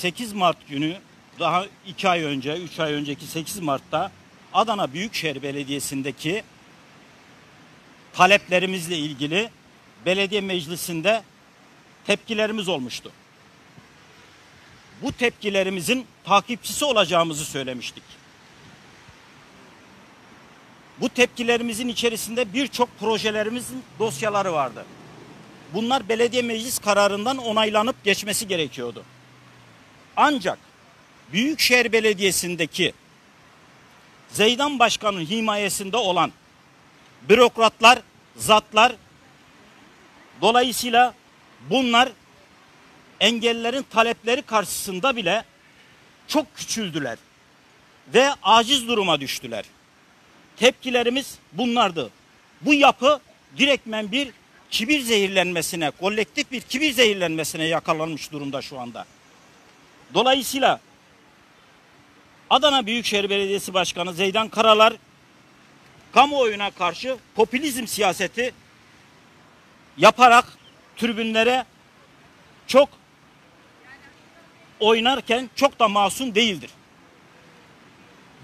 8 Mart günü daha 2 ay önce, 3 ay önceki 8 Mart'ta Adana Büyükşehir Belediyesi'ndeki taleplerimizle ilgili belediye meclisinde tepkilerimiz olmuştu. Bu tepkilerimizin takipçisi olacağımızı söylemiştik. Bu tepkilerimizin içerisinde birçok projelerimizin dosyaları vardı. Bunlar belediye meclis kararından onaylanıp geçmesi gerekiyordu. Ancak Büyükşehir Belediyesi'ndeki Zeydan Başkan'ın himayesinde olan bürokratlar, zatlar dolayısıyla bunlar engellerin talepleri karşısında bile çok küçüldüler ve aciz duruma düştüler. Tepkilerimiz bunlardı. Bu yapı direktmen bir kibir zehirlenmesine, kolektif bir kibir zehirlenmesine yakalanmış durumda şu anda. Dolayısıyla Adana Büyükşehir Belediyesi Başkanı Zeydan Karalar kamuoyuna karşı popülizm siyaseti yaparak tribünlere çok oynarken çok da masum değildir.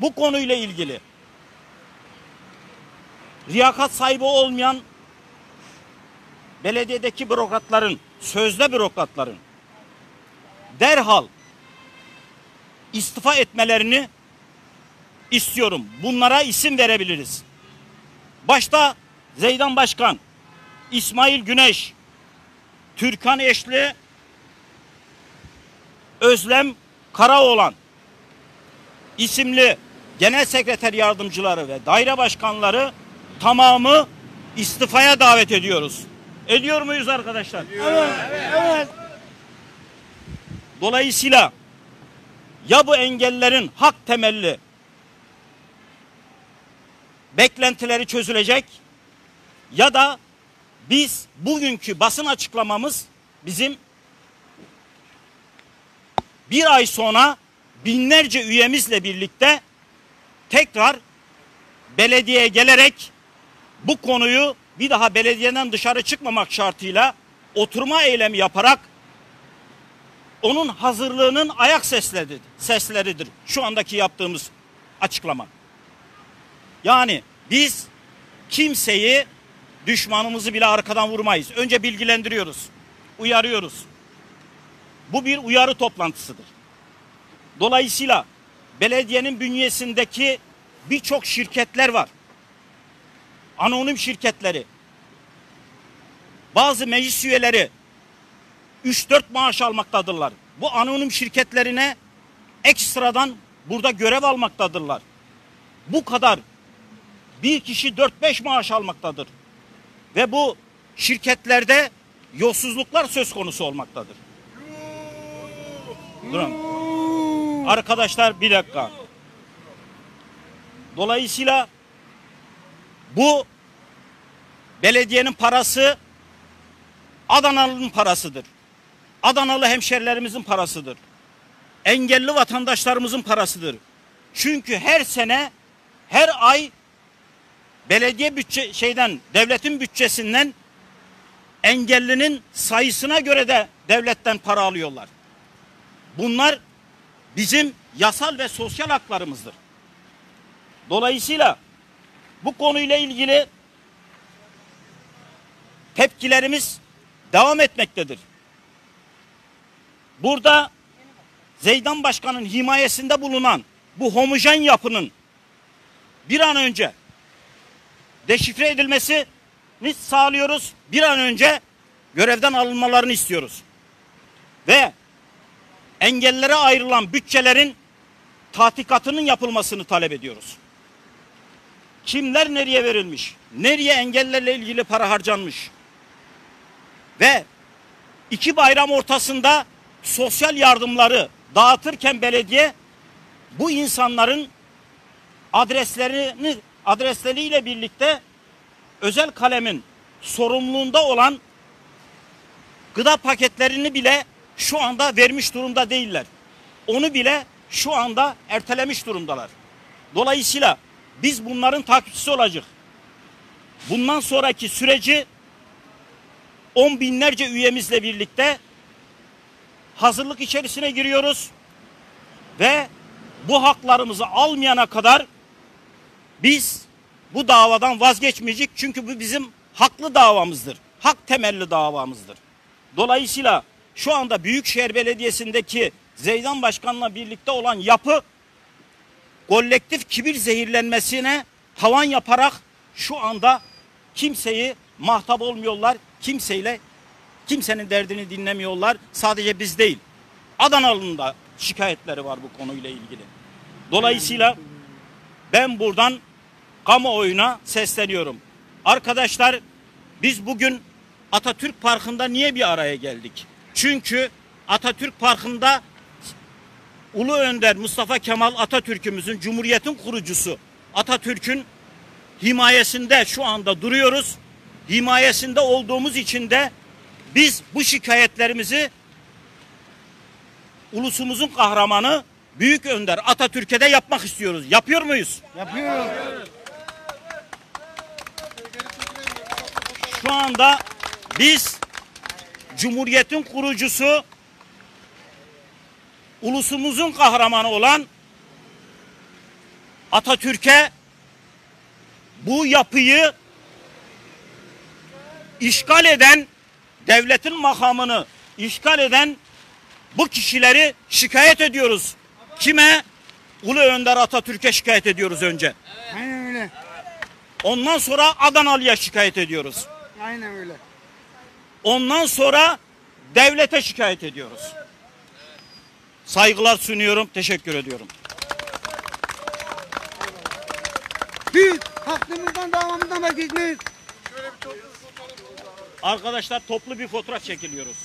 Bu konuyla ilgili riyakat sahibi olmayan belediyedeki bürokratların, sözde bürokratların derhal istifa etmelerini istiyorum. Bunlara isim verebiliriz. Başta Zeydan Başkan, İsmail Güneş, Türkan Eşli, Özlem Karaoğlan isimli genel sekreter yardımcıları ve daire başkanları tamamı istifaya davet ediyoruz. Ediyor muyuz arkadaşlar? Evet, evet. Dolayısıyla ya bu engellerin hak temelli beklentileri çözülecek ya da biz bugünkü basın açıklamamız bizim bir ay sonra binlerce üyemizle birlikte tekrar belediyeye gelerek bu konuyu bir daha belediyeden dışarı çıkmamak şartıyla oturma eylemi yaparak onun hazırlığının ayak sesleridir, sesleridir şu andaki yaptığımız açıklama. Yani biz kimseyi düşmanımızı bile arkadan vurmayız. Önce bilgilendiriyoruz, uyarıyoruz. Bu bir uyarı toplantısıdır. Dolayısıyla belediyenin bünyesindeki birçok şirketler var. Anonim şirketleri. Bazı meclis üyeleri 3-4 maaş almaktadırlar. Bu anonim şirketlerine ekstradan burada görev almaktadırlar. Bu kadar bir kişi 4-5 maaş almaktadır. Ve bu şirketlerde yolsuzluklar söz konusu olmaktadır. Durun. Arkadaşlar bir dakika. Dolayısıyla bu belediyenin parası Adanalı'nın parasıdır. Adanalı hemşerilerimizin parasıdır. Engelli vatandaşlarımızın parasıdır. Çünkü her sene her ay belediye bütçe şeyden devletin bütçesinden engellinin sayısına göre de devletten para alıyorlar. Bunlar bizim yasal ve sosyal haklarımızdır. Dolayısıyla bu konuyla ilgili tepkilerimiz devam etmektedir. Burada Zeydan Başkan'ın himayesinde bulunan bu homojen yapının bir an önce deşifre edilmesini sağlıyoruz. Bir an önce görevden alınmalarını istiyoruz. Ve engellere ayrılan bütçelerin tahkikatının yapılmasını talep ediyoruz. Kimler nereye verilmiş? Nereye engellerle ilgili para harcanmış? Ve iki bayram ortasında sosyal yardımları dağıtırken belediye bu insanların adreslerini adresleriyle birlikte özel kalemin sorumluluğunda olan gıda paketlerini bile şu anda vermiş durumda değiller. Onu bile şu anda ertelemiş durumdalar. Dolayısıyla biz bunların takipçisi olacak. Bundan sonraki süreci on binlerce üyemizle birlikte hazırlık içerisine giriyoruz. Ve bu haklarımızı almayana kadar biz bu davadan vazgeçmeyecek. Çünkü bu bizim haklı davamızdır. Hak temelli davamızdır. Dolayısıyla şu anda Büyükşehir Belediyesi'ndeki Zeydan Başkan'la birlikte olan yapı kolektif kibir zehirlenmesine tavan yaparak şu anda kimseyi mahtap olmuyorlar. Kimseyle kimsenin derdini dinlemiyorlar. Sadece biz değil. Adanalı'nın da şikayetleri var bu konuyla ilgili. Dolayısıyla ben buradan kamuoyuna sesleniyorum. Arkadaşlar biz bugün Atatürk Parkı'nda niye bir araya geldik? Çünkü Atatürk Parkı'nda Ulu Önder Mustafa Kemal Atatürk'ümüzün Cumhuriyet'in kurucusu Atatürk'ün himayesinde şu anda duruyoruz. Himayesinde olduğumuz için de biz bu şikayetlerimizi ulusumuzun kahramanı Büyük Önder Atatürk'e de yapmak istiyoruz. Yapıyor muyuz? Yapıyoruz. Şu anda biz Cumhuriyet'in kurucusu ulusumuzun kahramanı olan Atatürk'e bu yapıyı işgal eden devletin makamını işgal eden bu kişileri şikayet ediyoruz. Kime? Ulu Önder Atatürk'e şikayet ediyoruz önce. Aynen öyle. Ondan sonra Adanalı'ya şikayet ediyoruz. Aynen öyle. Ondan sonra devlete şikayet ediyoruz. Saygılar sunuyorum. Teşekkür ediyorum. Biz hakkımızdan davamızdan vazgeçmeyiz. Arkadaşlar toplu bir fotoğraf çekiliyoruz.